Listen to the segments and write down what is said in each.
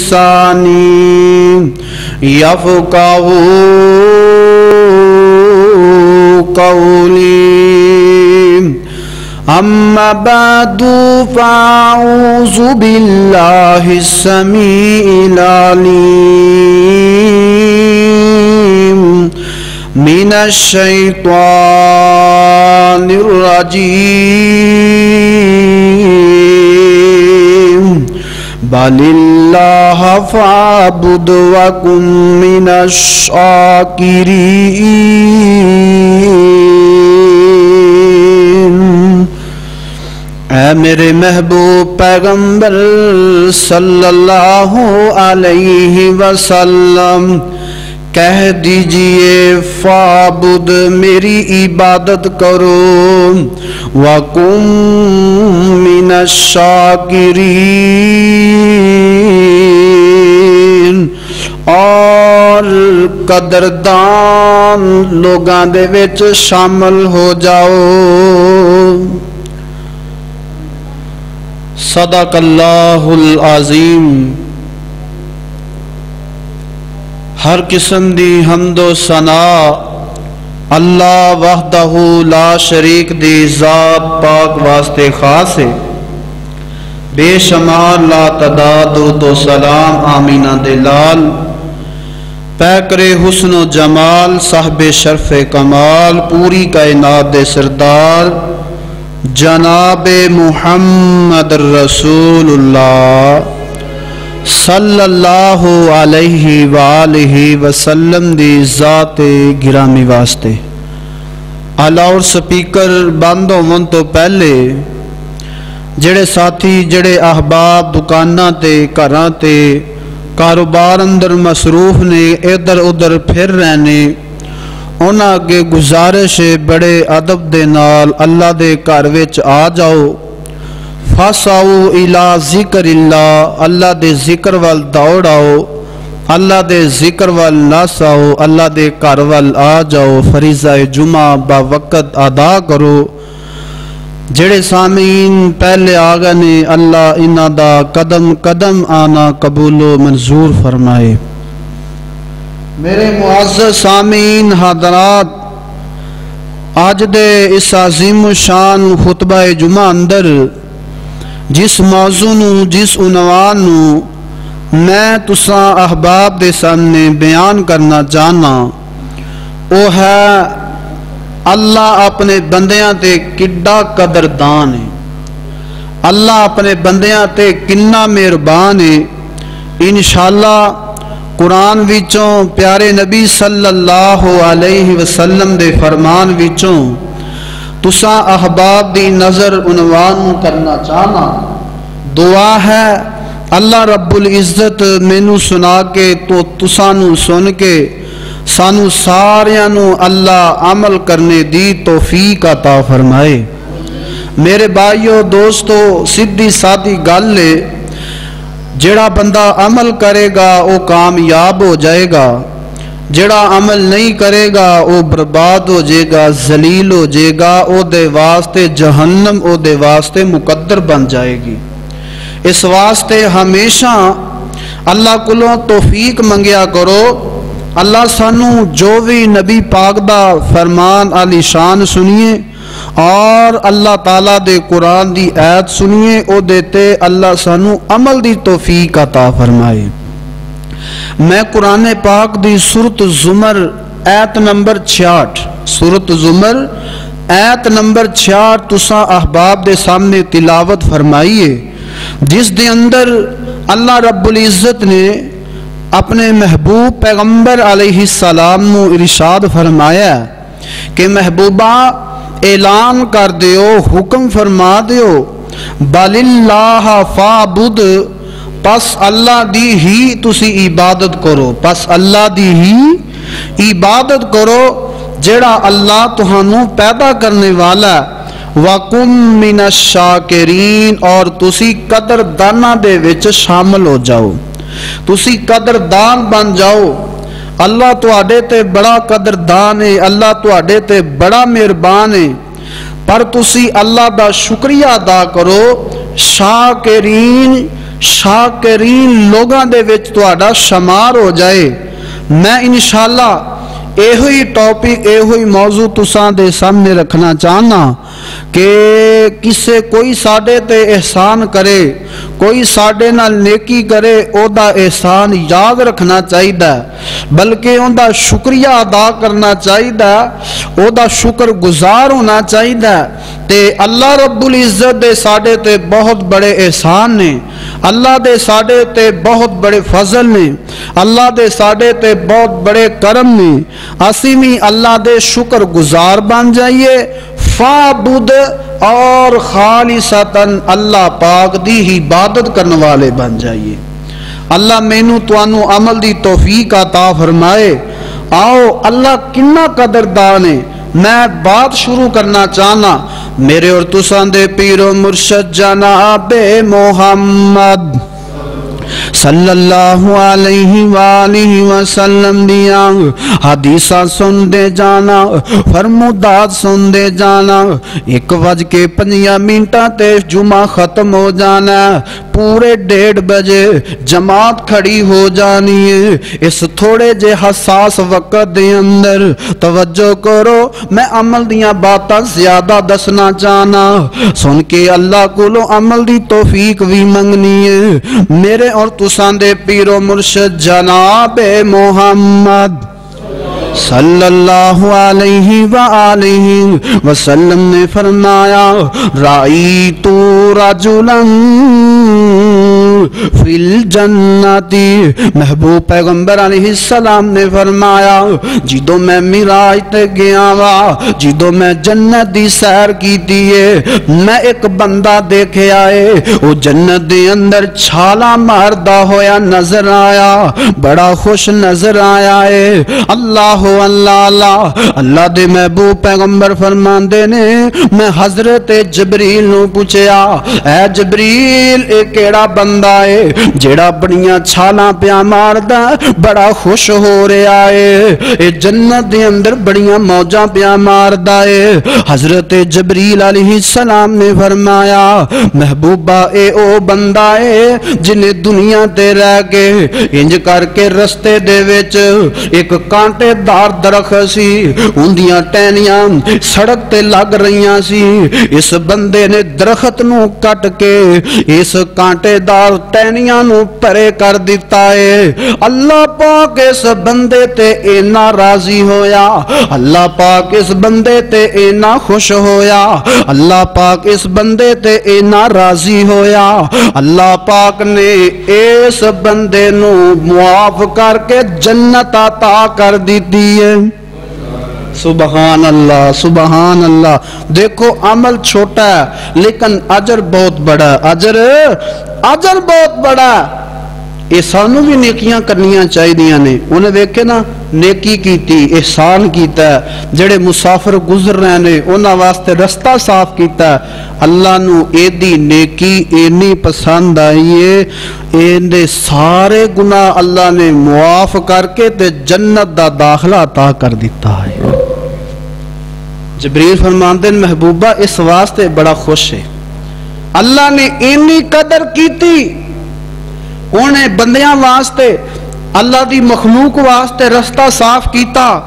لساني يفقه قولي أما بعد فأعوذ بالله السميع العليم من الشيطان الرجيم بل الله فاعبد من الشاکرین اے میرے محبوب پیغمبر صلی اللہ علیہ وسلم کہہ دیجیے فابد میری عبادت کرو۔ وَقُمْ مِنَ الشَّاكِرِينَ اور قدردان لوگاں دے وچ شامل ہو جاؤ۔ صدق اللہ العظیم۔ ہر قسم دی حمد و ثنا، اللہ وحدہ لا شریک دی ذات پاک واسطے خاص ہے۔ بے شمار لا تعداد درود و سلام آمینہ دلال۔ پیکر حسن و جمال، صاحب شرف کمال، پوری کائنات دے سردار۔ جناب محمد رسول اللہ۔ صلی اللہ علیہ وآلہ وسلم دی ذات گرامی واسطے۔ اور سپیکر بند ہون تو پہلے جڑے ساتھی، جڑے احباب دکاناں تے گھراں تے کاروبار اندر مصروف نے، ادھر ادھر پھر رہنے، انہاں اگے گزارش بڑے ادب دے نال اللہ دے گھر وچ آ جاؤ۔ فاساؤ الى ذکر اللہ اللہ دے ذکر وال دوڑ آؤ، اللہ دے ذکر وال ناس آؤ اللہ دے گھر وال آ جاؤ، فریضہ جمعہ با وقت ادا کرو۔ جڑے سامعین پہلے آگا نے، اللہ انہ دا قدم قدم آنا قبول و منظور فرمائے۔ میرے معزز سامعین، حضرات، آج دے اس عظیم و شان خطبہ جمعہ اندر جس موضوع نو، جس عنوان نو میں تساں احباب دے سامنے بیان کرنا چاہنا وہ ہے اللہ اپنے بندیاں تے کڈا قدردان ہے۔ اللہ اپنے بندیاں تے کنا مہربان ہے۔ انشاءاللہ قرآن وچوں پیارے نبی صلی اللہ علیہ وسلم دے فرمان وچوں تساں احباب دی نظر عنوان کرنا چاہنا۔ دعا ہے، اللہ رب العزت مینو سنا کے تو تساں سن کے سانو ساریاں نو اللہ عمل کرنے دی توفیق عطا فرمائے۔ میرے بھائیو، دوستو، سیدھی سادی گل ہے جڑا بندہ عمل کرے گا وہ کامیاب ہو جائے گا۔ جڑا عمل نہیں کرے گا وہ برباد ہو جائے گا، ذلیل ہو جائے گا، او دے واسطے جہنم، او دے واسطے مقدر بن جائے گی۔ اس واسطے ہمیشہ اللہ کلوں توفیق منگیا کرو۔ اللہ سانو جو بھی نبی پاک دا فرمان علی شان سنیے، اور اللہ تعالیٰ دے قرآن دی ایت سنیے، او دیتے اللہ سانو عمل دی توفیق عطا فرمائے۔ میں قرآن پاک دی صورت زمر، ایت نمبر چھیاٹھ۔ صورت زمر، ایت نمبر چھیاٹھ تسا احباب دے سامنے تلاوت فرمائیے، جس دے اندر اللہ رب العزت نے اپنے محبوب پیغمبر علیہ السلام نو ارشاد فرمایا کہ محبوبہ اعلان کر دیو، حکم فرما دیو، بل اللہ فابد پس اللہ دی ہی تسی عبادت کرو، پس اللہ دی ہی عبادت کرو جڑا اللہ تہانوں پیدا کرنے والا وَقُمْ مِنَ الشَّاكِرِينَ اور تسی قدر دانا دے وچ شامل ہو جاؤ۔ تسی قدردان بن جاؤ۔ اللہ تو آڈے تے بڑا قدردان ہے، اللہ تو آڈے تے بڑا مہربان ہے۔ پر تسی اللہ دا شکریہ ادا کرو۔ شاکرین شاکرین لوگوں دے وچ تہاڈا شمار ہو جائے۔ میں انشاءاللہ ਇਹੋ ਹੀ ਟੌਪਿਕ ਇਹੋ ਹੀ ਮੌਜੂ ਤੁਸਾਂ ਦੇ ਸਾਹਮਣੇ ਰੱਖਣਾ ਚਾਹਨਾ ਕਿ ਕਿਸੇ ਕੋਈ ਸਾਡੇ ਤੇ ਇਹਸਾਨ ਕਰੇ ਕੋਈ ਸਾਡੇ ਨਾਲ ਨੇਕੀ ਕਰੇ ਉਹਦਾ ਇਹਸਾਨ ਯਾਦ ਰੱਖਣਾ ਚਾਹੀਦਾ ਬਲਕਿ ਉਹਦਾ ਸ਼ੁਕਰੀਆ ਅਦਾ ਕਰਨਾ ਚਾਹੀਦਾ ਉਹਦਾ ਸ਼ੁਕਰਗੁਜ਼ਾਰ ਹੋਣਾ ਚਾਹੀਦਾ ਤੇ ਅੱਲਾ ਰੱਬੁਲ ਇੱਜ਼ਤ ਦੇ ਸਾਡੇ ਤੇ ਬਹੁਤ ਬੜੇ ਇਹਸਾਨ ਨੇ ਅੱਲਾ ਦੇ ਸਾਡੇ ਤੇ ਬਹੁਤ ਬੜੇ ਫਜ਼ਲ ਨੇ ਅੱਲਾ ਦੇ ਸਾਡੇ ਤੇ ਬਹੁਤ ਬੜੇ ਕਰਮ اسی بھی اللہ دے شکر گزار بن جائیے۔ فابد اور خالصتاً اللہ پاک دی ہی عبادت کرنے والے بن جائیے۔ اللہ مینو توانو عمل دی توفیق عطا فرمائے۔ آؤ اللہ کنا قدردان ہے میں بات شروع کرنا چاہنا۔ میرے اور تسان دے پیر و مرشد جناب محمد۔ صلی اللہ علیہ وآلہ وسلم دیا۔ حدیثہ سن دے جانا فرمودات سن دے جانا۔ ایک وج کے پنیا منٹا تے جمعہ ختم ہو جانا۔ پورے ڈیڑھ بجے جماعت کھڑی ہو جانی ہے اس تھوڑے جے حساس وقت دے اندر توجہ کرو، میں عمل دیا باتاں زیادہ دسنا چاہنا۔ سن کے اللہ کو عمل دی توفیق بھی منگنی ہے میرے اور تسان دے پیر و مرشد جناب محمد صلی اللہ علیہ وآلہ وسلم نے فرمایا رائی تو رجلن فی الجنتی محبوب پیغمبر علیہ السلام نے فرمایا جدو میں میراج تے گیا وا جدو میں جنت دی سیر کی دیئے، میں ایک بندہ دیکھے آئے وہ جنت دی اندر چھالا ماردہ ہویا نظر آیا، بڑا خوش نظر آیا ہے اللہ اللہ اللہ اللہ دے محبوب پیغمبر فرمان دے نے، میں حضرت جبریل نو پوچھیا، اے جبریل ایک ایڑا بندہ ہے جیڑا بڑیاں چھالاں پیا ماردا بڑا خوش ہو رہا ہے اے جنت دے اندر بڑیاں موجاں پیا ماردا ہے حضرت جبریل علیہ السلام نے فرمایا محبوبہ اے او بندہ ہے جنہیں دنیا تے رہ کے انج کر کے رستے دے وچ ایک کانٹے دار درخت سی اندیاں ٹینیاں سڑک تے لگ رہیاں سی اس بندے نے درخت نو کٹ کے اس نو پرے کر دیتا ہے اللہ پاک اس بندے تے اینا راضی ہویا اللہ پاک اس بندے تے اینا خوش ہویا اللہ پاک اس بندے تے اینا راضی ہویا اللہ پاک نے اس بندے نو معاف کر کے جنت عطا کر دیتی ہے سبحان اللہ سبحان اللہ دیکھو، عمل چھوٹا ہے، لیکن اجر بہت بڑا اجر اجر بہت بڑا یہ سانو بھی نیکیاں کرنیاں چاہیے نے۔ انہیں ویکھے نا، نیکی کیتی، احسان کیتا ہے۔ جڑے مسافر گزر رہے نے، انہاں واسطے رستہ صاف کیتا ہے۔ اللہ نو ایدی نیکی اینی پسند آئی ہے۔ این سارے گناہ اللہ نے معاف کر کے تے جنت دا داخلہ عطا کر دیتا ہے۔ جبریل فرماندن محبوبہ، اس واسطے بڑا خوش ہے۔ اللہ نے اینی قدر کیتی انہیں بندیاں واسطے، اللہ دی مخلوق واسطے رستہ صاف کیتا،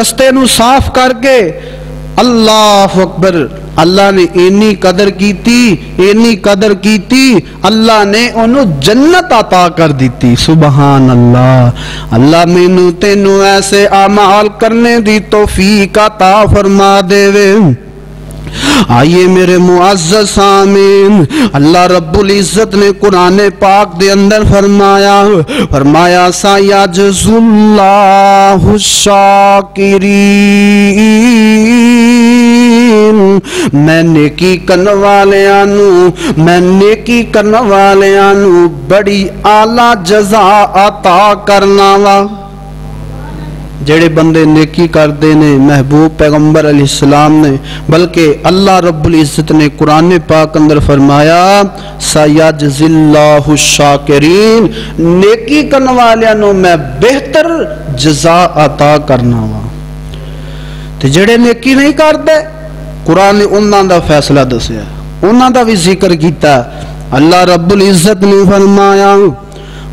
رستے نو صاف کر کے، اللہ اکبر۔ اللہ نے اینی قدر کیتی اینی قدر کیتی اللہ نے انہوں جنت عطا کر دیتی سبحان اللہ۔ اللہ مینو تینو ایسے اعمال کرنے دی توفیق عطا فرما دے وے آئیے میرے معزز سامین اللہ رب العزت نے قرآن پاک دے اندر فرمایا فرمایا سایجز اللہ الشاکرین۔ میں نیکی کرنے والے آنو میں نیکی کرنے والے آنو بڑی آلہ جزا عطا کرنا وا۔ جڑے بندے نیکی کردے نے، محبوب پیغمبر علیہ السلام نے، بلکہ اللہ رب العزت نے قرآن پاک اندر فرمایا سیجز اللہ الشاکرین۔ نیکی کرنے والے نو میں بہتر جزا عطا کرنا وا۔ تے جڑے نیکی نہیں کردے قرآن نے انہاں دا فیصلہ دسیا انہاں دا بھی ذکر کیتا اللہ رب العزت نے فرمایا،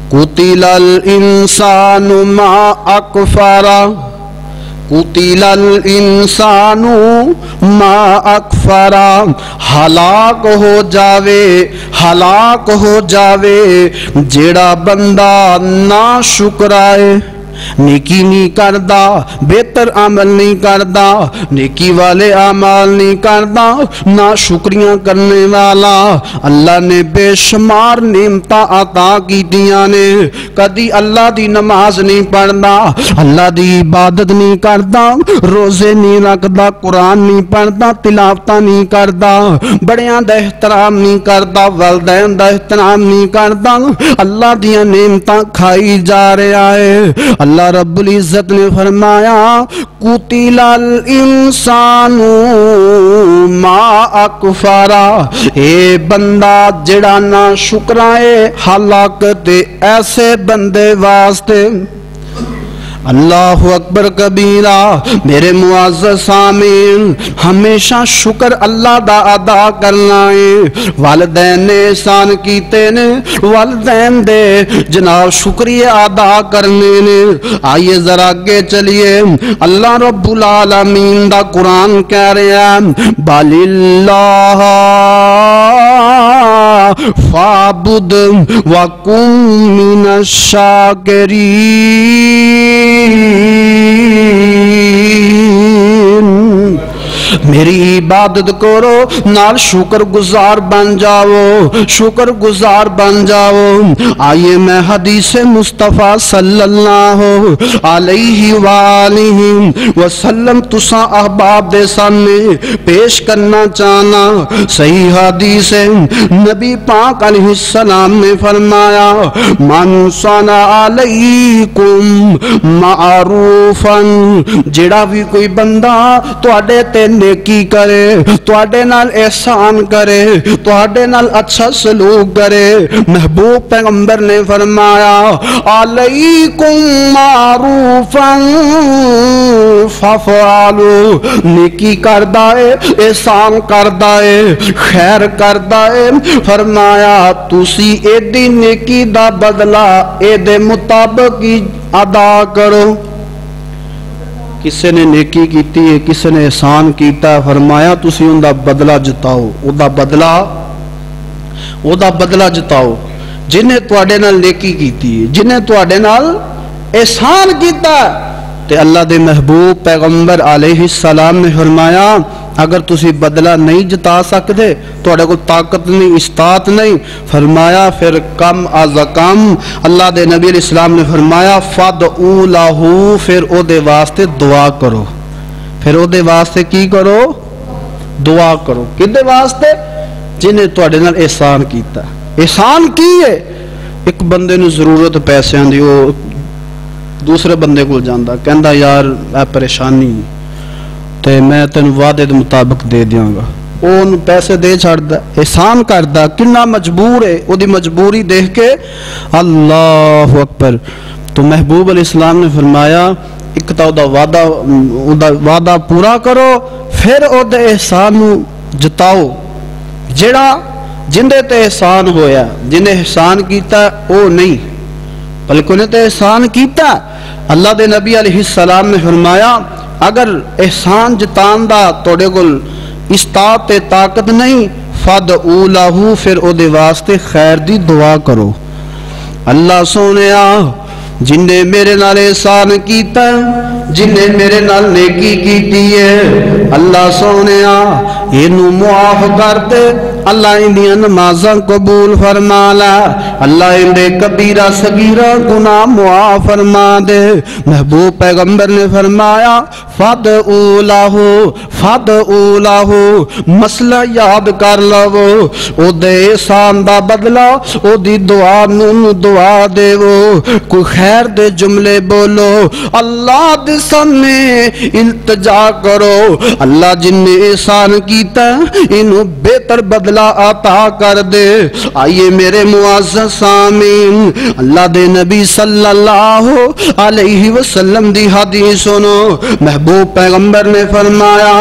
قتل الانسان ما اکفارا قتل الانسان ما اکفارا ہلاک ہو جاوے، ہلاک ہو جاوے۔ جیڑا بندہ نا شکرائے نیکی نہیں کردا، بہتر عمل نہیں کردا، نیکی والے عمل نہیں کردا نہ شکریاں کرنے والا۔ اللہ نے بے شمار نعمتاں عطا کیتیاں نے۔ کدی اللہ دی نماز نہیں پڑھدا، اللہ دی عبادت نہیں کردا، روزے نہیں رکھدا، قرآن نہیں پڑھدا، تلاوتاں نہیں کردا، بڑیاں دا احترام نہیں کردا، والدین دا احترام نہیں کردا۔ اللہ دیاں نعمتاں کھائی جا رہا ہے۔ اللہ رب العزت نے فرمایا، قتل الانسان ما اکفارا اے بندہ، جڑا نہ شکرائے ہلاکت ایسے بندے واسطے اللہ اکبر کبیرہ، میرے معزز سامین ہمیشہ شکر اللہ دا ادا کرنا ہے۔ والدین نے احسان کیتے نے، والدین دے جناب شکریہ ادا کرنے نے۔ آئیے ذرا آگے چلیے۔ اللہ رب العالمین دا قرآن کہہ رہے ہیں، بل اللہ فابد وکم من الشاکرین میری عبادت کرو، نال شکر گزار بن جاؤ شکر گزار بن جاؤ۔ آئیے میں حدیث مصطفیٰ صلی اللہ علیہ وآلہ وسلم تسا احباب دے سامنے پیش کرنا چاہنا۔ صحیح حدیث نبی پاک علیہ السلام نے فرمایا، من صنع علیکم معروفا جڑا بھی کوئی بندہ تواڈے تے نیک نیکی کرے تواڈے نال احسان کرے تواڈے نال اچھا سلوک کرے محبوب پیغمبر نے فرمایا علیکم معروفا ففعلوا نیکی کردا ہے احسان کردا ہے خیر کردا ہے فرمایا تسی ایدی نیکی دا بدلہ اے دے مطابق ہی ادا کرو کسے نے نیکی کیتی ہے کسے نے احسان کیتا ہے فرمایا تسی ان دا بدلہ جتاؤ او دا بدلہ او دا بدلہ جتاؤ جنہیں تواڈے نال نیکی کیتی ہے جنہیں تے اللہ دے محبوب پیغمبر علیہ السلام نے فرمایا، اگر تسی بدلہ نہیں جتا سکتے تواڈے کو طاقت نہیں استطاعت نہیں۔ فرمایا، پھر کم از کم اللہ دے نبی علیہ السلام نے فرمایا فد لہو پھر او دے واسطے دعا کرو۔ پھر او دے واسطے کی کرو؟ دعا کرو۔ کدے واسطے؟ جنہیں تواڈے نال احسان کیتا۔ احسان کی ہے؟ ایک بندے نو ضرورت پیسیاں دی، او دوسرے بندے کو جاندا، کہندا، یار، اے پریشانی، تے میں تین وعدے دے مطابق دے دیاں گا اون پیسے دے چھڑدا، احسان کردا، کنا مجبور ہے؟ او دی مجبوری دیکھ کے اللہ اکبر، تو محبوب علیہ السلام نے فرمایا، ایک تا دا وعدہ دا وعدہ پورا کرو، پھر او دے احسان جتاؤ۔ جڑا جندے تے احسان ہویا، جن احسان کیتا، او نہیں، بلکہ انہیں تے احسان کیتا۔ اللہ دے نبی علیہ السلام نے فرمایا، اگر احسان جتان دا توڑے گل استاد تے طاقت نہیں فد اولاہو پھر او دے واسطے خیر دی دعا کرو۔ اللہ سونے آ جن نے میرے نال احسان کیتا، جن نے میرے نال نیکی کیتی ہے، اللہ سونے آ اینو معاف کر دے۔ اللہ اندیاں نمازاں قبول فرما لا اللہ اندے کبیرہ صغیرہ گناہ معاف فرما دے۔ محبوب پیغمبر نے فرمایا فد اولاہو فد اولاہو مسئلہ یاد کر لو۔ او دے احسان دا بدلا او دی دعا نون دعا دے وہ کوئی خیر دے جملے بولو، اللہ دے سامنے التجا کرو۔ اللہ جن نے احسان کیتا، انہوں بہتر بدلا معاملہ عطا کر دے۔ آئیے میرے معزز سامین اللہ دے نبی صلی اللہ علیہ وسلم دی حدیث سنو۔ محبوب پیغمبر نے فرمایا،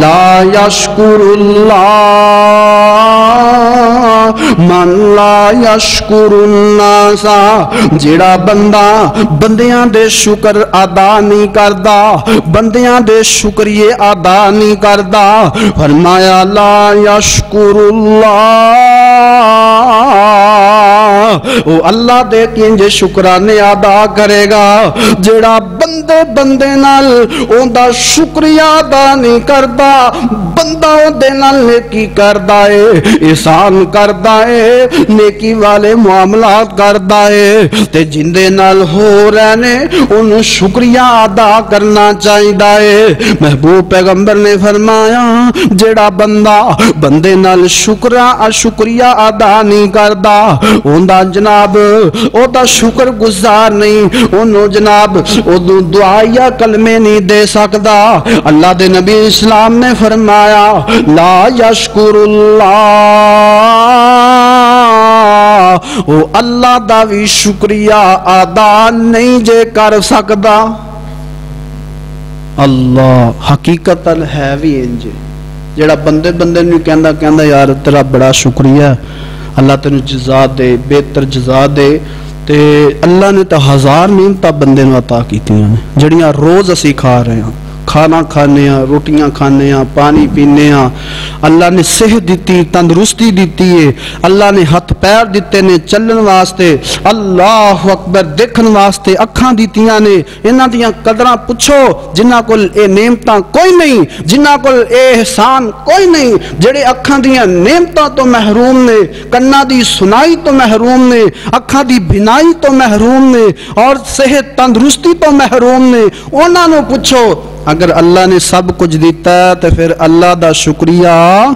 لا یشکر اللہ من لا یشکر الناس۔ جیڑا بندہ بندیاں دے شکر ادا نہیں کردا، بندیاں دے شکریہ ادا نہیں کردا۔ فرمایا، لا یشکر اللہ او اللہ دے کنج شکرانے ادا کرے گا۔ جیڑا بندے بندے نال اوندا شکریہ ادا نہیں کردا، بندہ اون دے نال نیکی کردا اے، احسان کردا اے، نیکی والے معاملات کردا اے۔ تے جندے نال ہو رہنے، ان شکریہ ادا کرنا چاہیدا اے۔ محبوب پیغمبر نے فرمایا، جیڑا بندہ بندے نال شکرا شکریہ ادا نہیں کردا، اوندا جناب، او دا شکر گزار نہیں اونوں جناب، او دعا یا کلمے نہیں دے سکدا۔ اللہ دے نبی اسلام نے فرمایا، لا یشکر اللہ۔ او اللہ دا بھی شکریہ ادا نہیں جے کر سکدا۔ اللہ حقیقت ہے بھی انج جڑا بندے بندے نو کہندا کہندا، یار تیرا بڑا شکریہ۔ ہے اللہ تینو جزا دے، بہتر جزا دے۔ تے اللہ نے تو ہزار نعمتاں بندے نو عطا کیتیاں نے، جڑیاں روز اسی کھا رہے ہیں کھانا کھانے ہیں، روٹیاں کھانے ہیں، پانی پینے ہیں۔ اللہ نے صحت دیتی، تندرستی دیتی ہے۔ اللہ نے ہاتھ پیر دیتے نے چلن واسطے۔ اللہ اکبر دیکھن واسطے اکھاں دیتیاں نے۔ انہاں دیاں قدراں پوچھو، جنہاں کول اے نعمتاں کوئی نہیں، جنہاں کول اے احسان کوئی نہیں، جڑے اکھاں دیاں نعمتاں تو محروم نے، کنا دی سنائی تو محروم نے، اکھاں دی بینائی تو محروم نے، اور صحت تندرستی تو محروم نے۔ انہاں نو پوچھو اگر اللہ نے سب کچھ دیتا ہے تو پھر اللہ دا شکریہ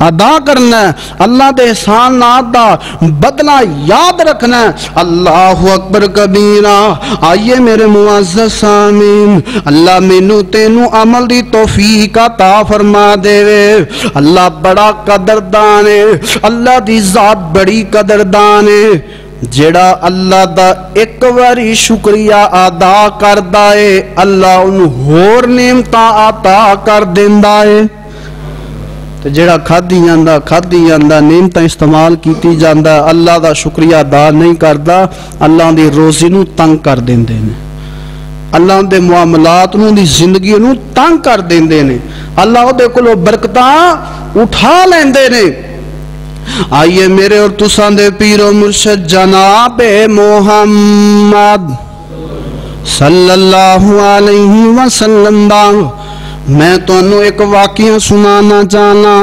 ادا کرنا ہے۔ اللہ دے احسانات دا بدلہ یاد رکھنا ہے۔ اللہ اکبر کبیرہ، آئیے میرے معزز سامین اللہ مینو تینو عمل دی توفیق عطا فرما دے۔ اللہ بڑا قدردان ہے۔ اللہ دی ذات بڑی قدردان ہے۔ جڑا اللہ دا ایک واری شکریہ ادا کردا ہے، اللہ ان ہور نعمتاں عطا کر دیندا ہے۔ تے جڑا کھادی جاندا کھادی جاندا، نعمتاں استعمال کیتی جاندا، اللہ دا شکریہ ادا نہیں کردا، اللہ دی روزی نو تنگ کر دیندے نے اللہ دے معاملات نو، دی زندگی نو تنگ کر دیندے نے اللہ دے کولوں برکتاں اٹھا لیندے نے۔ آئیے میرے اور تسان دے پیر و مرشد جناب محمد صلی اللہ علیہ وسلم دا میں تو انو ایک واقعہ سنانا چاہنا۔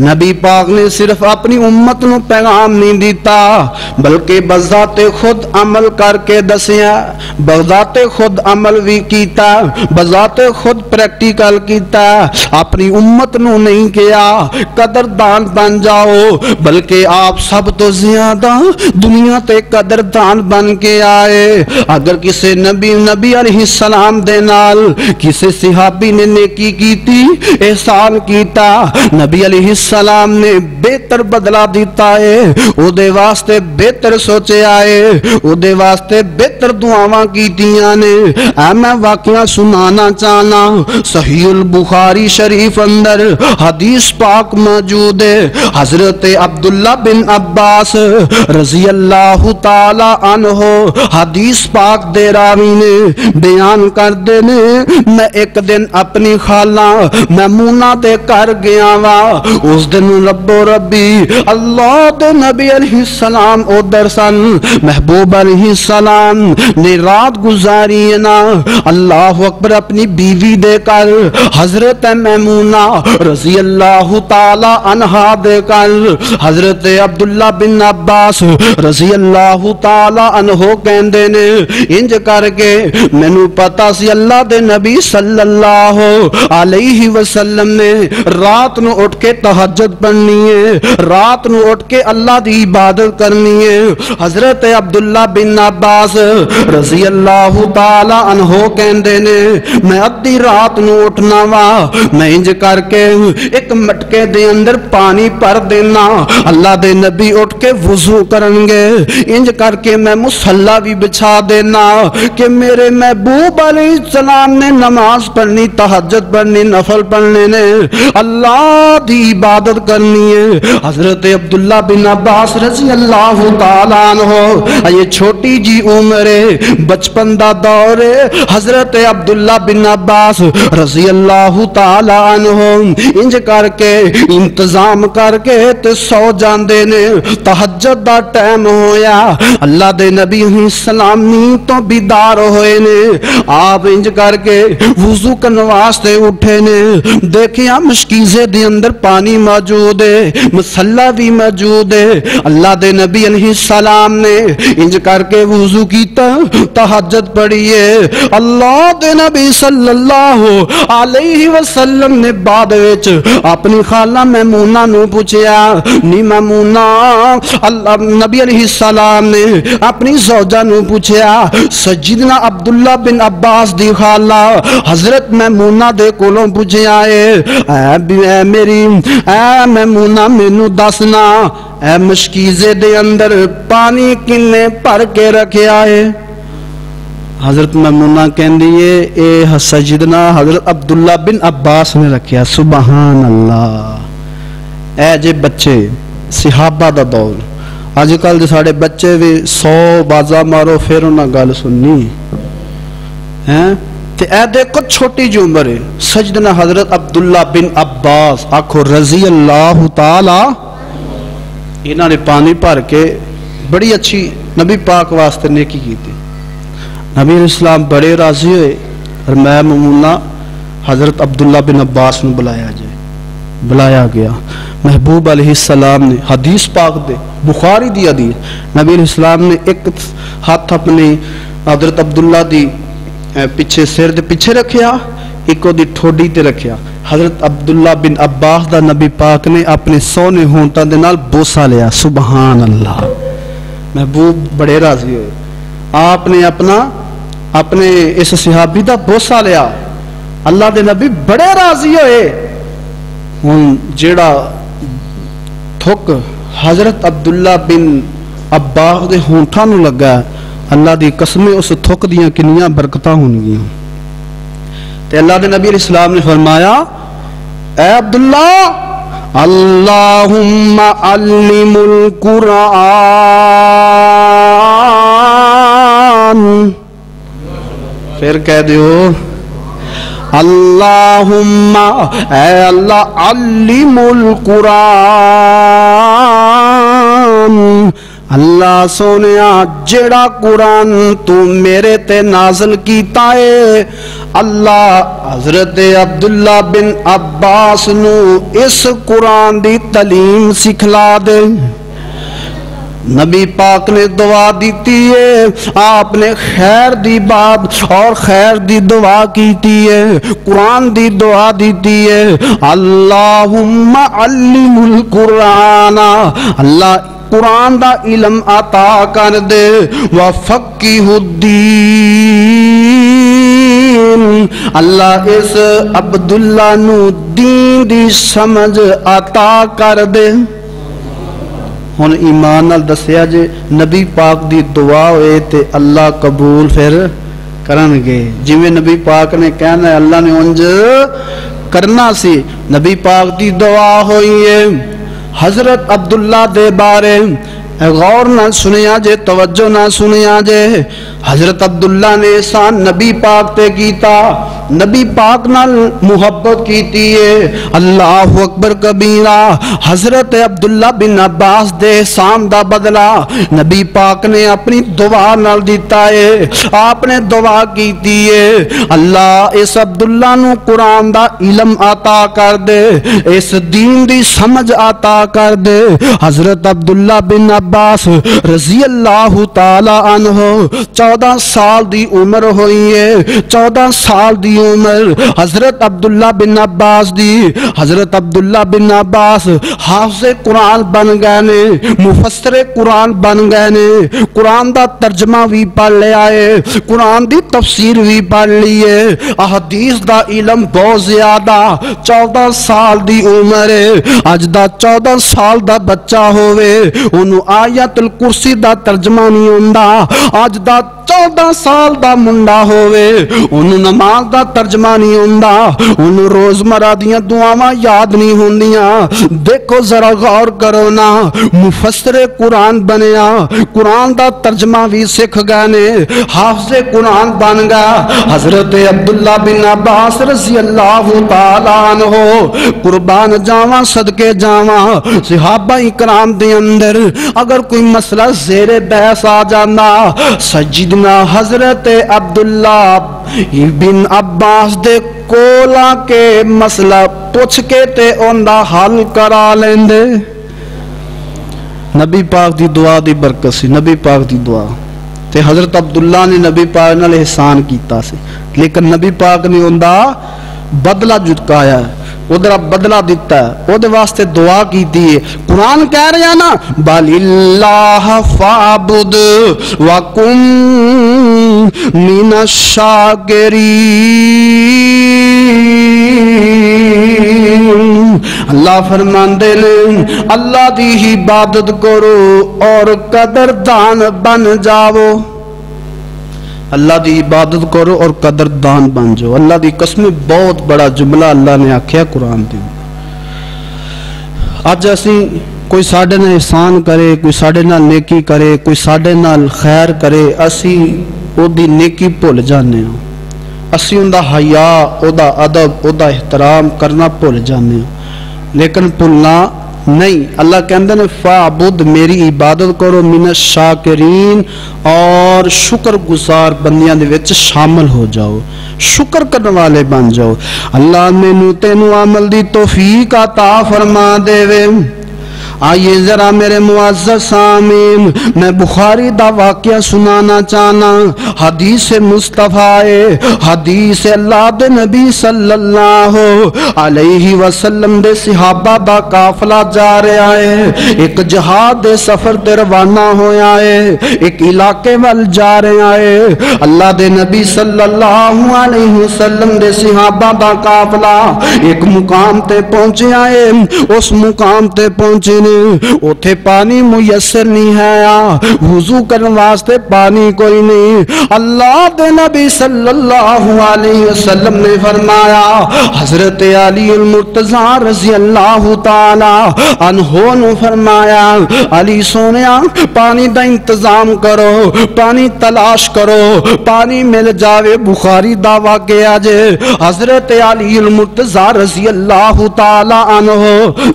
نبی پاک نے صرف اپنی امت نو پیغام نہیں دیتا، بلکہ بذات خود عمل کر کے دسیا۔ بذات خود عمل بھی کیتا، بذات خود پریکٹیکل کیتا۔ اپنی امت نو نہیں کیا قدردان بن جاؤ۔ بلکہ آپ سب تو زیادہ دنیا تے قدردان بن کے آئے۔ اگر کسی نبی نبی علیہ السلام دے نال کسی صحابی نے نیکی کیتی، احسان کیتا۔ نبی علیہ السلام نے بہتر بدلا دیتا ہے او دے واسطے بہتر سوچے آئے او دے واسطے بہتر دعاواں کیتیاں نے۔ اے میں واقعہ سنانا چاہنا، صحیح البخاری شریف اندر حدیث پاک موجود ہے۔ حضرت عبداللہ بن عباس رضی اللہ تعالی عنہ حدیث پاک دے راوی نے بیان کر دے نے، میں ایک دن اپنی خالہ میمونہ دے کر گیا وا اس دن رب و ربی اللہ دے نبی علیہ السلام او درسن محبوب علیہ السلام نے رات گزاری نا اللہ اکبر اپنی بیوی دے کر حضرت میمونہ رضی اللہ تعالی عنہ دے کر حضرت عبداللہ بن عباس رضی اللہ تعالی عنہ کہندے نے انج کر کے مینوں پتا سی اللہ دے نبی صلی اللہ علیہ وسلم نے رات نو اٹھ کے تہجد پڑھنی ہے، رات نو اٹھ کے اللہ دی عبادت کرنی ہے۔ حضرت عبداللہ بن عباس رضی اللہ تعالی عنہ کہندے نے، میں ادھی رات نو اٹھنا وا، میں انج کر کے ایک مٹکے دے اندر پانی پر دینا۔ اللہ دے نبی اٹھ کے وضو کرن گے۔ انج کر کے میں مسلح بھی بچھا دینا کہ میرے محبوب علیہ السلام نے نماز پڑھنی تحجد پڑھنی، نفل پڑھنے نے، اللہ دی عبادت کرنی ہے۔ حضرت عبداللہ بن عباس رضی اللہ تعالیٰ عنہ، یہ چھوٹی جی عمر ہے، بچپن دا دور ہے۔ حضرت عبداللہ بن عباس رضی اللہ تعالیٰ عنہ، انج کر کے، انتظام کر کے تے سو جاندے نے۔ تحجد دا ٹائم ہویا، اللہ دے نبی السلام نیند تو بیدار ہوئے نے۔ آپ انج کر کے وضو کرنے واسطے واسطے اٹھے نے۔ دیکھیا مشکیزے دے اندر پانی موجود ہے، مسلح بھی موجود ہے۔ اللہ دے نبی علیہ السلام نے انج کر کے وضو کیتا تحجد پڑھی ہے۔ اللہ دے نبی صلی اللہ علیہ وسلم نے بعد وچ اپنی خالہ میمونہ نو پوچھیا، نی میمونہ، اللہ نبی علیہ السلام نے اپنی زوجہ نو پوچھیا، سجدنا عبداللہ بن عباس دی خالہ حضرت میمونہ دے کولوں پوچھیا اے اے بی- اے میری اے میمونہ مینو دسنا اے مشکیزے دے اندر پانی کنے پر کے رکھیا ہے حضرت میمونہ کہندی ہے، اے سجدنا حضرت عبداللہ بن عباس نے رکھیا، سبحان اللہ۔ اے جے بچے، صحابہ دا دور۔ اج کل دے ساڈے بچے بھی سو بازا مارو، پھر انہاں گل سننی۔ ہیں؟ تے اے دیکھو چھوٹی جو عمر ہے۔ سجدنا حضرت عبداللہ بن عباس آکھو رضی اللہ تعالی، انہاں نے پانی بھر کے بڑی اچھی نبی پاک واسطے نیکی کی تھی نبی علیہ السلام بڑے راضی ہوئے اور میں ممونہ حضرت عبداللہ بن عباس نے بلایا جائے۔ بلایا گیا۔ محبوب علیہ السلام نے حدیث پاک دے، بخاری دی حدیث۔ نبی علیہ السلام نے ایک ہاتھ اپنے حضرت عبداللہ دی اے، پیچھے سر دے پیچھے رکھیا ایک دی ٹھوڈی تے رکھیا حضرت عبداللہ بن عباس دا نبی پاک نے اپنے سونے ہونٹاں دے نال بوسا لیا سبحان اللہ محبوب بڑے راضی ہوئے آپ نے اپنا اپنے اس صحابی دا بوسا لیا اللہ دے نبی بڑے راضی ہوئے ہن جیڑا تھک حضرت عبداللہ بن عباس دے ہونٹاں نو لگا ہے، اللہ دی قسمیں اس تھک دیاں کنیاں برکتاں ہونگیاں۔ تے اللہ دے نبی علیہ السلام نے فرمایا، اے عبداللہ، اللہم علم القرآن۔ پھر کہہ دیو، اللہم، اے اللہ، علم القرآن۔ اللہ سونیا جڑا قرآن تو میرے تے نازل کیتا ہے۔ اللہ حضرت عبداللہ بن عباس نو اس قرآن دی تعلیم سکھلا دے۔ نبی پاک نے دعا دیتی ہے، آپ نے خیر دی بات اور خیر دی دعا کیتی ہے۔ قرآن دی دعا دیتی ہے، اللہم علم القرآن۔ اللہ قرآن دا علم عطا کر دے وفقہ الدین۔ اللہ اس عبداللہ نو دین دی سمجھ عطا کر دے ہن ایمان نال دسیا جے، نبی پاک دی دعا ہوئے تے اللہ قبول پھر کرن گے۔ جویں نبی پاک نے کہنا ہے، اللہ نے انج کرنا سی۔ نبی پاک دی دعا ہوئی ہے۔ حضرت عبداللہ دے بارے غور نہ سنیا جے، توجہ نہ سنیا جے۔ حضرت عبداللہ نے احسان نبی پاک تے کیتا۔ نبی پاک نال محبت کیتی ہے اللہ اکبر کبیرہ۔ حضرت عبداللہ بن عباس دے احسان دا بدلہ۔ نبی پاک نے اپنی دعا نال دیتا ہے آپ نے دعا کیتی ہے اللہ اس عبداللہ نو قرآن دا علم عطا کر دے۔ اس دین دی سمجھ عطا کر دے۔ حضرت عبداللہ بن عباس عباس رضی اللہ تعالی عنہ چودہ سال دی عمر ہوئی ہے۔ چودہ سال دی عمر حضرت عبداللہ بن عباس دی۔ حضرت عبداللہ بن عباس حافظ قرآن بن گئے نے، مفسر قرآن بن گئے نے۔ قرآن دا ترجمہ بھی پڑھ لیا ہے، قرآن دی تفسیر بھی پڑھ لی ہے۔ احادیث دا علم بہت زیادہ چودہ سال دی عمر ہے۔ اج دا چودہ سال دا بچہ ہوئے انہوں آیت الکرسی دا ترجمہ نہیں ہوندا اج دا چودہ سال دا منڈا ہوئے انہوں نماز دا ترجمہ نہیں ہوندا انہوں روز مرہ دیاں دعاواں یاد نہیں ہوندیاں دیکھو ذرا غور کرو نا مفسر قرآن بنیا قرآن دا ترجمہ بھی سکھ گئے نے حافظ قرآن بن گیا حضرت عبداللہ بن عباس رضی اللہ تعالیٰ عنہ قربان جاواں صدقے جاواں صحابہ اکرام دے اندر اگر کوئی مسئلہ زیر بحث آ جانا، سجدنا حضرت عبداللہ بن عباس دے کولا کے مسئلہ پوچھ کے تے اندہ حل کرا لیندے۔ نبی پاک دی دعا دی برکت سی، نبی پاک دی دعا۔ تے حضرت عبداللہ نے نبی پاک نال احسان کیتا سی۔ لیکن نبی پاک نے اندہ بدلہ جھٹکایا۔ ہے ادھر بدلہ دیتا ہے وہ دے واسطے دعا کی دیئے قرآن کہہ رہے ہیں نا، بل اللہ فعبد وکم من الشاکرین اللہ فرماندے نے، اللہ دی عبادت کرو اور قدردان بن جاؤ۔ اللہ دی عبادت کرو اور قدردان بن جاؤ۔ اللہ دی قسم بہت بڑا جملہ اللہ نے آکھیا قرآن دی اج اسی کوئی ساڈے نال احسان کرے، کوئی ساڈے نال نیکی کرے، کوئی ساڈے نال خیر کرے، اسی او دی نیکی بھول جانے ہاں۔ اسی اوندا حیا، او دا ادب، او دا احترام کرنا بھول جانے ہاں۔ لیکن بھولنا نہیں۔ اللہ کہندے نے فعبد میری عبادت کرو من الشاکرین اور شکر گزار بندیاں دے وچ شامل ہو جاؤ، شکر کرنے والے بن جاؤ۔ اللہ مینوں تینوں عمل دی توفیق عطا فرما دے وے۔ آئیے ذرا میرے معزز سامین میں بخاری دا واقعہ سنانا چاہنا۔ حدیث مصطفیٰ حدیث اللہ دے نبی صلی اللہ علیہ وسلم دے صحابہ دا قافلہ جا رہا ہے۔ ایک جہاد دے سفر دے روانہ ہویا ہے، ایک علاقے وال جا رہا ہے۔ اللہ دے نبی صلی اللہ علیہ وسلم دے صحابہ دا قافلہ ایک مقام تے پہنچے آئے اس مقام تے پہنچے نے اوتھے پانی میسر نہیں ہے۔ وضو کرنے واسطے پانی کوئی نہیں۔ اللہ دے نبی صلی اللہ علیہ وسلم نے فرمایا، حضرت علی المرتضی رضی اللہ تعالی عنہ نے فرمایا، علی سونیا پانی دا انتظام کرو، پانی تلاش کرو، پانی مل جاوے۔ بخاری دا واقعہ جے۔ حضرت علی المرتضی رضی اللہ تعالی عنہ،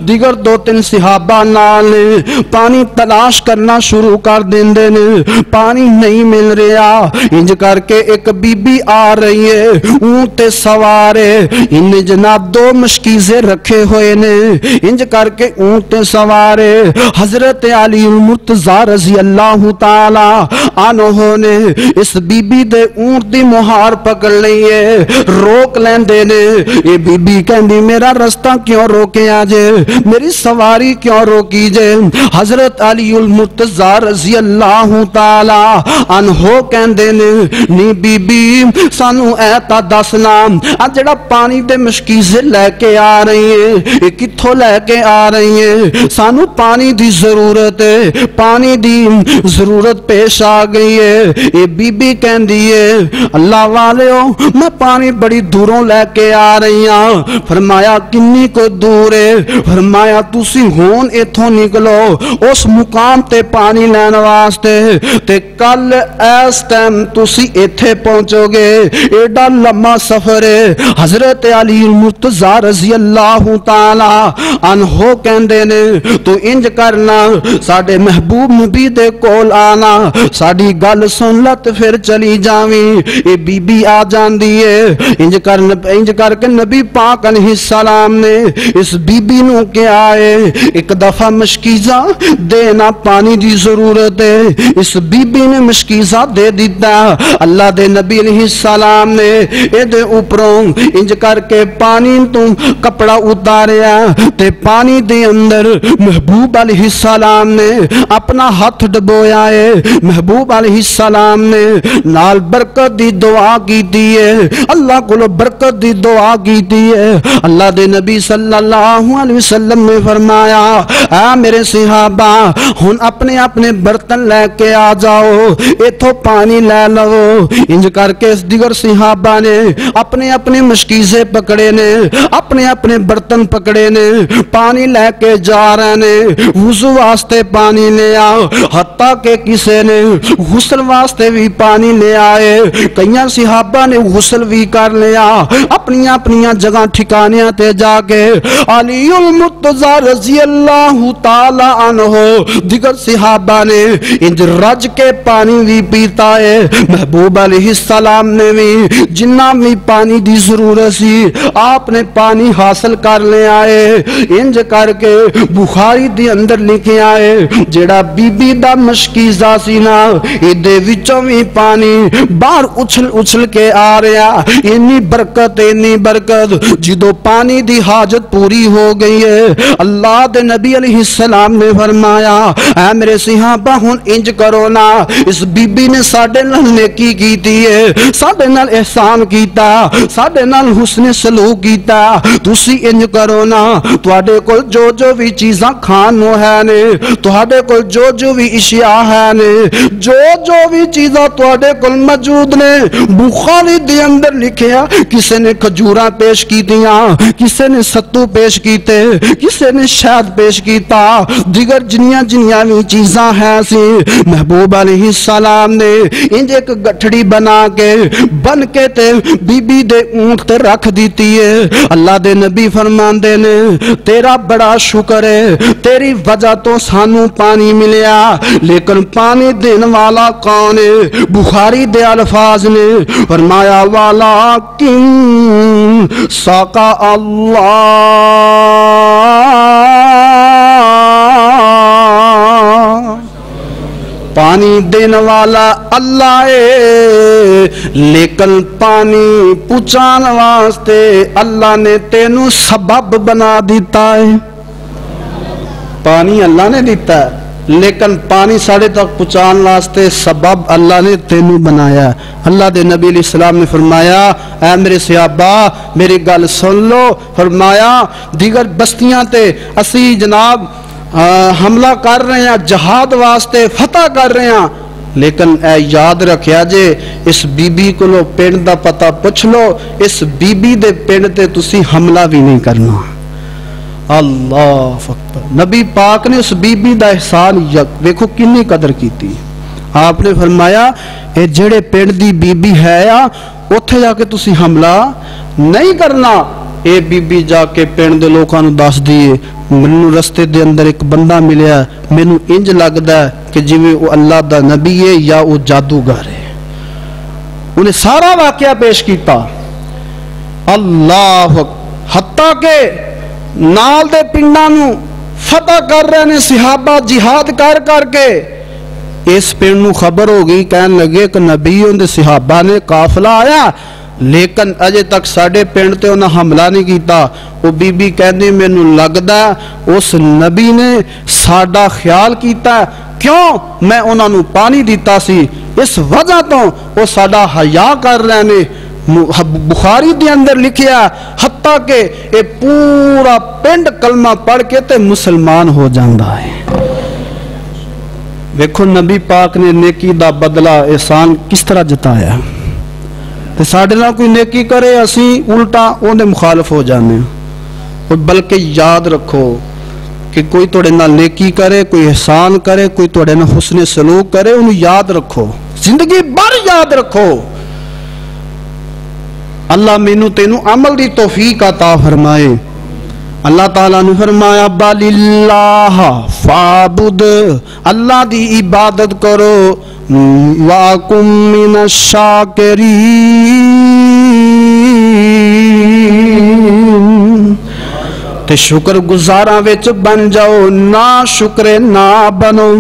دیگر دو تین صحابہ نال پانی تلاش کرنا شروع کر دین دے نے پانی نہیں مل رہا انج کر کے ایک بی بی آ رہی ہے اونتے سوارے ان جناب دو مشکیزے رکھے ہوئے نے انج کر کے اونتے سوارے حضرت علی المرتضی رضی اللہ تعالی عنہ نے اس بی بی دے اونٹ دی مہار پکڑ لئی ہے روک لین دے نے یہ بی بی کہندی میرا رستہ کیوں روکے آجے میری سواری کیوں روکی جے حضرت علی المرتضی رضی اللہ تعالی عنہ کہندے نے، نی بی بی سانو ایتا دسنا آ جڑا پانی دے مشکیزے لے کے آ رہی ہیں، یہ کتھوں لے کے آ رہی ہیں۔ سانو پانی دی ضرورت ہے، پانی دی ضرورت پیش آ گئی ہے۔ یہ بی بی کہندی ہے، اللہ والے ہو میں پانی بڑی دوروں لے کے آ رہی ہاں۔ فرمایا، کنی کو دور ہے؟ فرمایا، تسی ہون ایتھوں نکلو اس مقام تے پانی لین واسطے تے کل اس ٹائم تسی ایتھے پہنچو گے ایڈا لمحہ سفر ہے حضرت علی المرتضی رضی اللہ تعالی عنہ کہندے نے تو انج کرنا ساڈے محبوب نبی دے کول آنا ساڈی گل سن لت پھر چلی جاویں اے بی بی آ جاندی ہے انج کر انج کر کے نبی پاک علیہ السلام نے اس بی بی نو کیا ہے ایک دفعہ دفعہ مشکیزہ دینا پانی دی ضرورت ہے۔ اس بی بی نے مشکیزہ دے دیتا۔ اللہ دے نبی علیہ السلام نے اے دے اوپروں انج کر کے پانی تو کپڑا اتاریا۔ تے پانی دے اندر محبوب علیہ السلام نے اپنا ہاتھ ڈبویا ہے۔ محبوب علیہ السلام نے نال برکت دی دعا کی دیئے اللہ کو برکت دی دعا کی دیئے اللہ دے نبی صلی اللہ علیہ وسلم نے فرمایا اے میرے صحابہ، ہن اپنے اپنے برتن لے کے آ جاؤ ایتھو پانی لے لو۔ انج کر کے اس دیگر صحابہ نے اپنے اپنے مشکیزے پکڑے نے، اپنے اپنے برتن پکڑے نے۔ پانی لے کے جا رہے نے، وضو واسطے پانی لے آؤ۔ حتیٰ کہ کسے نے غسل واسطے بھی پانی لے آئے۔ کئیاں صحابہ نے غسل بھی کر لیا۔ اپنی اپنی جگہ ٹھکانیاں تے جا کے علی المتضی رضی اللہ اللہ تعالی عنہ، دیگر صحابہ نے انج رج کے پانی بھی پیتا ہے۔ محبوب علیہ السلام نے بھی جنہ بھی پانی دی ضرورت سی، آپ نے پانی حاصل کر لے آئے۔ انج کر کے بخاری دی اندر لکھے آئے، جیڑا بی بی دا مشکیزہ سی نا، ایدے وچوں بھی پانی باہر اچھل اچھل کے آ رہا انی برکت انی برکت، جدو پانی دی حاجت پوری ہو گئی ہے، اللہ دے نبی علیہ السلام نے فرمایا، اے میرے صحابہ، ہن انج کرو نا۔ اس بی بی نے ساڈے نال نیکی کیتی ہے، ساڈے نال احسان کیتا، ساڈے نال حسن سلوک کیتا۔ تسی انج کرو نا، تواڈے کول جو جو بھی چیزاں کھان نو ہے نے، تواڈے کول جو جو بھی اشیاء ہے نے، جو جو بھی چیزاں تواڈے کول موجود نے، بخاری دے اندر لکھیا، کسے نے کھجوراں پیش کیتیاں، کسے نے ستو پیش کیتے، کسے نے شہد پیش کیتا۔ دیگر جنیاں جنیاں بھی چیزاں ہیں سی۔ محبوب علیہ السلام نے انج ایک گٹھڑی بنا کے بن کے تے بی بی دے اونٹ تے رکھ دیتی ہے۔ اللہ دے نبی فرمان دے نے، تیرا بڑا شکر ہے، تیری وجہ تو سانو پانی ملیا۔ لیکن پانی دین والا کون ہے؟ بخاری دے الفاظ نے فرمایا، والا کن ساقا اللہ۔ پانی دین والا اللہ ہے لیکن پانی پچان واسطے اللہ نے تینو سبب بنا دیتا ہے پانی اللہ نے دیتا ہے، لیکن پانی ساڑے تک پچان واسطے سبب اللہ نے تینو بنایا۔ ہے اللہ دے نبی علیہ السلام نے فرمایا، اے میرے صحابہ میری گل سن لو۔ فرمایا، دیگر بستیاں تے اسی جناب حملہ کر رہے ہیں، جہاد واسطے فتح کر رہے ہیں۔ لیکن اے، یاد رکھیا جے، اس بی بی کو لو پینڈ دا پتہ پوچھ لو، اس بی بی دے پینڈ تے تسی حملہ بھی نہیں کرنا۔ اللہ اکبر۔ نبی پاک نے اس بی بی دا احسان یک دیکھو کنی قدر کیتی۔ آپ نے فرمایا، اے جڑے پینڈ دی بی بی ہے یا اوتھے جا کے تسی حملہ نہیں کرنا۔ اے بی بی جا کے پینڈ دے لوکاں نو دس دیے مینوں رستے دے اندر ایک بندہ ملیا مینوں انج لگدا ہے کہ جویں او اللہ دا نبی ہے یا او جادوگر ہے انہیں سارا واقعہ پیش کیتا اللہ حتیٰ کہ نال دے پنڈاں نو فتح کر رہے نے صحابہ جہاد کر کر کے اس پنڈ نو خبر ہو گئی کہن لگے کہ نبی دے صحابہ لیکن اجے تک ساڈے پنڈ تے انہاں حملہ نہیں کیتا وہ بی بی کہندی مینوں لگدا اس نبی نے ساڈا خیال کیتا کیوں میں انہاں پانی دیتا سی اس وجہ تو وہ ساڈا حیا کر رہے نے بخاری دے اندر لکھیا حتیٰ کہ اے پورا پنڈ کلمہ پڑھ کے تے مسلمان ہو جاندا ہے ویکھو نبی پاک نے نیکی دا بدلہ احسان کس طرح جتایا تے ساڈے نال کوئی نیکی کرے، اسی الٹا اون مخالف ہو جانے اور بلکہ یاد رکھو کہ کوئی تھوڑے نال نیکی کرے، کوئی احسان کرے، کوئی توڑے نال حسن سلوک کرے، انہوں یاد رکھو۔ زندگی بھر یاد رکھو۔ اللہ مینو تینو عمل دی توفیق عطا فرمائے۔ اللہ تعالیٰ نے فرمایا، بل اللہ فابد اللہ دی عبادت کرو، واکم من الشاکرین۔ تے شکر گزاراں وچ بن جاؤ، نا شکر نہ بنو۔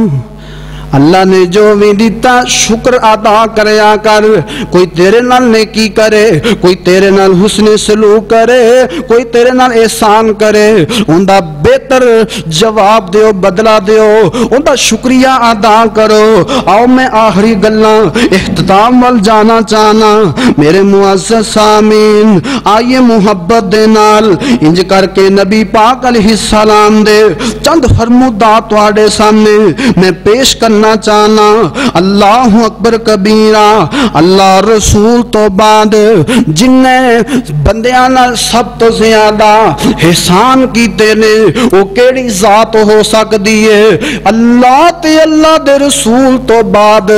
اللہ نے جو بھی دیتا، شکر آتا کریا کر۔ کوئی تیرے نال نیکی کرے، کوئی تیرے نال حسن سلوک کرے، کوئی تیرے نال احسان کرے۔ اندہ بہتر جواب دیو، بدلہ دیو۔ اندہ شکریہ آتا کرو۔ آؤ میں آخری گلہ اختتام وال جانا چانا میرے معزز سامین آئیے محبت دے نال۔ انج کر کے نبی پاک علیہ السلام دے چند فرمودات وارے سامنے میں پیش کرنا چاہنا۔ اللہ اکبر کبیرہ، اللہ رسول تو بعد جن نے بندیاں سب تو زیادہ احسان کیتے نے، وہ کیڑی ذات ہو سکتی ہے؟ اللہ تے اللہ دے رسول تو بعد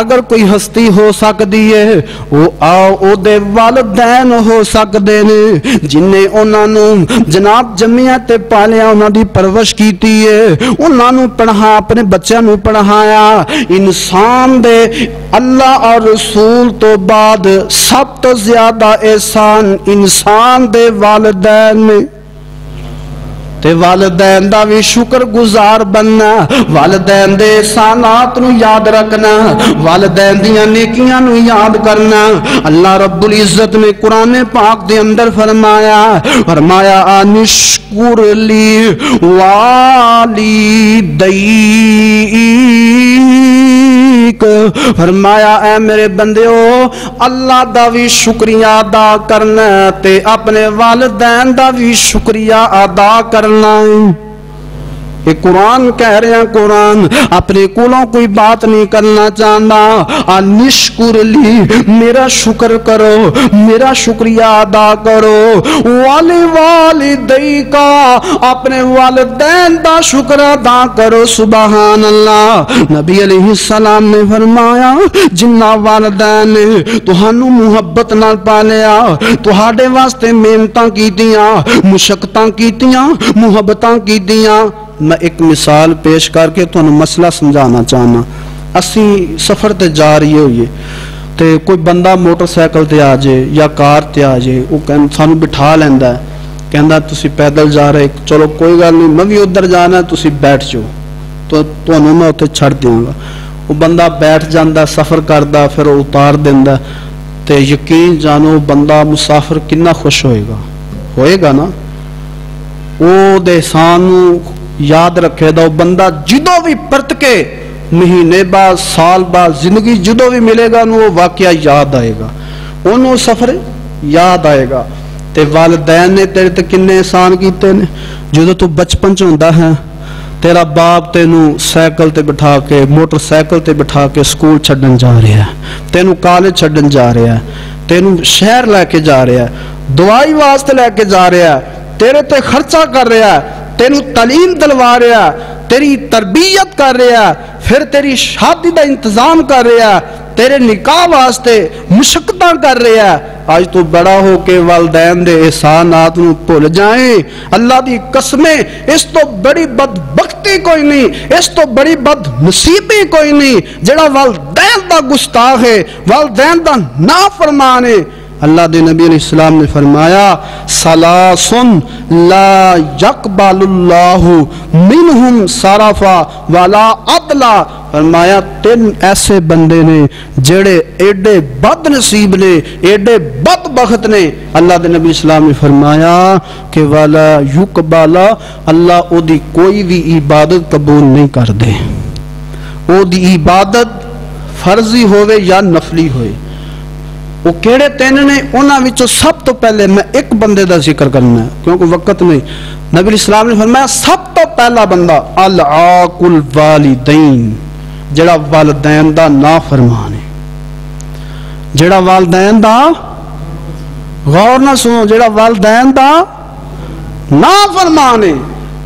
اگر کوئی ہستی ہو سکتی ہے، وہ آؤ او دے والدین ہو سکتے نے۔ جن نے انہوں نے جناب جمعیہ تے پالیا انہوں دی پرورش کیتی ہے انہوں نے پڑھا اپنے بچوں نے پڑھا فرمایا، انسان دے اللہ اور رسول تو بعد سب تو زیادہ احسان انسان دے والدین میں۔ تے والدین دا بھی شکر گزار بننا، والدین دے احسانات نو یاد رکھنا، والدین دیاں نیکیاں نو یاد کرنا۔ اللہ رب العزت نے قرآن پاک دے اندر فرمایا فرمایا، انشکر لی والی دئی فرمایا اے میرے بندیو اللہ دا بھی شکریہ ادا کرنا تے اپنے والدین دا بھی شکریہ ادا کرنا ہے کہ قرآن کہہ رہے ہیں، قرآن، اپنے کولوں کوئی بات نہیں کرنا چاہتا۔ نشکر لی، میرا شکر کرو، میرا شکریہ ادا کرو۔ والی والی دئی کا اپنے والدین دا شکر ادا کرو، سبحان اللہ۔ نبی علیہ السلام نے فرمایا، جنہ والدین نے تہانو محبت نہ پالیا، تہاڈے واسطے محنتاں کیتیاں، مشقتاں کیتیاں، محبتاں کیتیاں۔ میں ایک مثال پیش کر کے تو مسئلہ سمجھانا چاہنا۔ اسی سفر تے جا رہی ہوئیے تے کوئی بندہ موٹر سائیکل تے آ جائے یا کار تے آ جائے، وہ سانو بٹھا لینا ہے۔ کہندا تسی پیدل جا رہے چلو کوئی گل نہیں، میں بھی ادھر جانا ہے، تسی بیٹھ جاؤ۔ تو تمہیں میں اتنے چھڑ دیاں گا۔ وہ بندہ بیٹھ جاندہ سفر کردا پھر اتار دینا تے یقین جانو، بندہ مسافر کنا خوش ہوئے گا۔ ہوئے گا نا؟ وہ دے سانو یاد رکھے دا بندہ جدو بھی پرت کے مہینے بعد سال بعد زندگی جدو بھی ملے گا وہ واقعہ یاد آئے گا انہوں سفر یاد آئے گا تے والدین نے تیرے تے کنے احسان کیتے نے جدو تو بچپن چ ہوندا ہے تیرا باپ تینو سائیکل تے بٹھا کے موٹر سائیکل تے بٹھا کے سکول چھڈن جا رہا ہے تینو کالج چھڈن جا رہا ہے تینو شہر لے کے جا رہا ہے تیرے تے خرچہ کر رہا ہے، تینو تعلیم دلوا رہا تیری تربیت کر رہا ہے، پھر تیری شادی دا انتظام کر رہا تیرے نکاح واسطے مشقتاں کر رہا ہے۔ آج تو بڑا ہو کے والدین دے احسانات نو بھول جائیں۔ اللہ دی قسمیں، اس تو بڑی بدبختی کوئی نہیں، اس تو بڑی بد نصیبی کوئی نہیں۔ جڑا والدین دا گستاخ ہے، والدین دا نافرمان ہے اللہ دے نبی علیہ السلام نے فرمایا، سلاسن لا یقبال اللہ منہم صرفا ولا عدلا. فرمایا، تین ایسے بندے نے جڑے ایڈے بد نصیب نے، ایڈے بد بخت نے۔ اللہ دے نبی اسلام نے فرمایا کہ والا یقبالا اللہ او دی کوئی بھی عبادت قبول نہیں کر دے۔ او دی عبادت فرضی ہوئے یا نفلی ہوئے۔ وہ کہڑے تین نے انہاں وچوں سب تو پہلے میں ایک بندے دا ذکر کرنا ہے، کیونکہ وقت نہیں۔ نبی اسلام نے فرمایا، سب تو پہلا بندہ العاق الوالدین، جڑا والدین دا نا فرمان ہے۔ جڑا والدین دا، غور نہ سنو، جڑا والدین دا نا فرمان ہے۔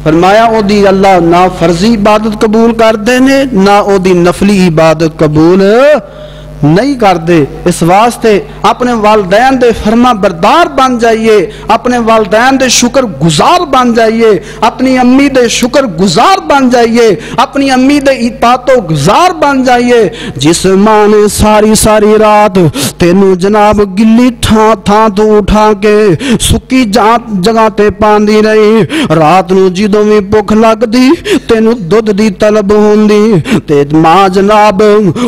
فرمایا، او دی اللہ نہ فرضی عبادت قبول کر دے نے، نہ او دی نفلی عبادت قبول نہیں کرتے، اس واسطے اپنے والدین دے فرما بردار بن جائیے، اپنے والدین دے شکر گزار بن جائیے، اپنی امی دے شکر گزار بن جائیے، اپنی امی دے اطاعت و گزار بن جائیے۔ جس ماں نے ساری ساری رات تینو جناب گلی تھان تھان تو اٹھا کے سکی جگہ تے پاندی رہی۔ رات نو جدوں بھی بھوک لگ دی تینو دودھ دی طلب ہوندی۔ تے ماں جناب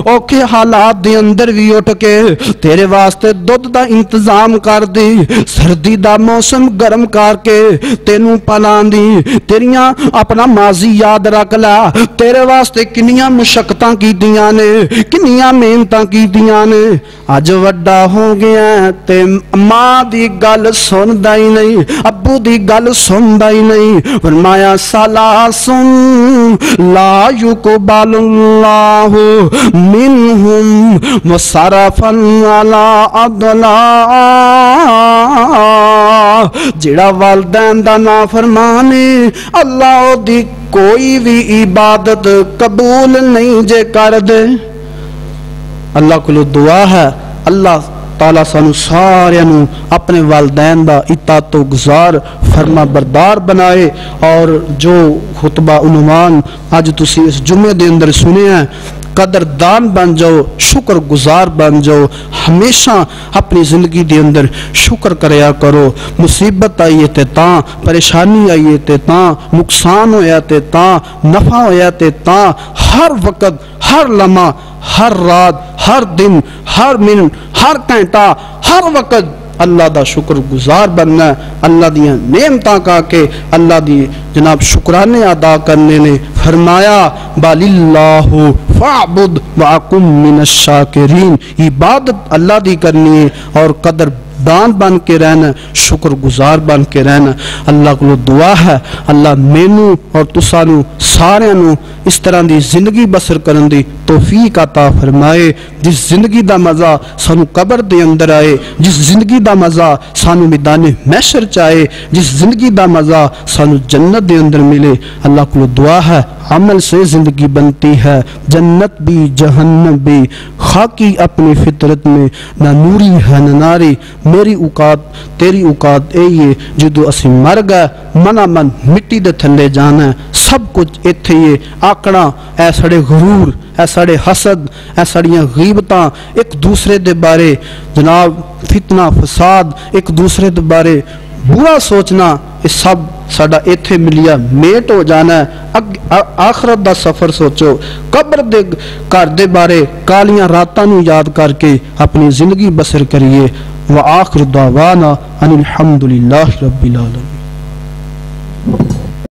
اوکھے حالات دے اندر بھی اٹھ کے تیرے واسطے دودھ دا انتظام کر دی سردی دا موسم گرم کر کے تینو پلان دی تیریاں اپنا ماضی یاد رکھ لا تیرے واسطے کنیاں مشکتاں کی دیاں نے کنیاں محنتاں کی دیاں نے اج وڈا ہو گیا تے ماں دی گل سندا ہی نہیں ابو دی گل سندا ہی نہیں فرمایا سالا سن لا یقبل اللہ منہم وصرفا علی ادلا جڑا والدین دا نا فرمانے اللہ دی کوئی بھی عبادت قبول نہیں جے کر دے۔ اللہ کو دعا ہے، اللہ تعالیٰ سانو سارے نو اپنے والدین دا اطاعت و گزار فرما بردار بنائے۔ اور جو خطبہ عنوان اج تسی اس جمعے دے اندر سنے ہیں قدردان بن جاؤ شکر گزار بن جاؤ، ہمیشہ اپنی زندگی دے اندر شکر کریا کرو۔ مصیبت آئیے تے تاں، پریشانی آئیے تے تاں، نقصان ہویا تے تاں، نفع ہویا تے تاں۔ ہر وقت، ہر لمحہ، ہر رات، ہر دن، ہر منٹ، ہر گھنٹہ، ہر وقت اللہ دا شکر گزار بننا ہے۔ اللہ دیا نعمتاں کا کے اللہ دی جناب شکرانے ادا کرنے نے فرمایا بال اللہ فعبد وعکم من الشاکرین عبادت اللہ دی کرنی ہے اور قدر دان بن کے رہنا، شکر گزار بن کے رہنا۔ اللہ کو دعا ہے، اللہ مینو اور تسانو سارے نو اس طرح دی زندگی بسر کرن دی توفیق عطا فرمائے۔ جس زندگی دا مزہ سانو قبر دے اندر آئے، جس زندگی دا مزہ سانو میدان محشر چاہے جس زندگی دا مزہ سانو جنت دے اندر ملے۔ اللہ کو دعا ہے، عمل سے زندگی بنتی ہے۔ جنت بھی، جہنم بھی۔ خاکی اپنی فطرت میں، نہ نوری ہے، نہ ناری۔ میری اوقات، تیری اوقات اے یہ جدو اسی مر گئے منا من مٹی دے تھلے جانا ہے، سب کچھ ایتھے یہ آکڑا اے سڑے غرور، اے سڑے حسد، اے سڑیاں غیبتاں ایک دوسرے دے بارے، جناب فتنہ، فساد، ایک دوسرے دے بارے برا سوچنا، یہ سب ساڈا ایتھے ملیا میٹ ہو جانا ہے۔ آخرت دا سفر سوچو، قبر دے گھر دے بارے، کالیاں راتاں نو یاد کر کے اپنی زندگی بسر کریے۔ وآخر دعوانا ان الحمدللہ رب العالمین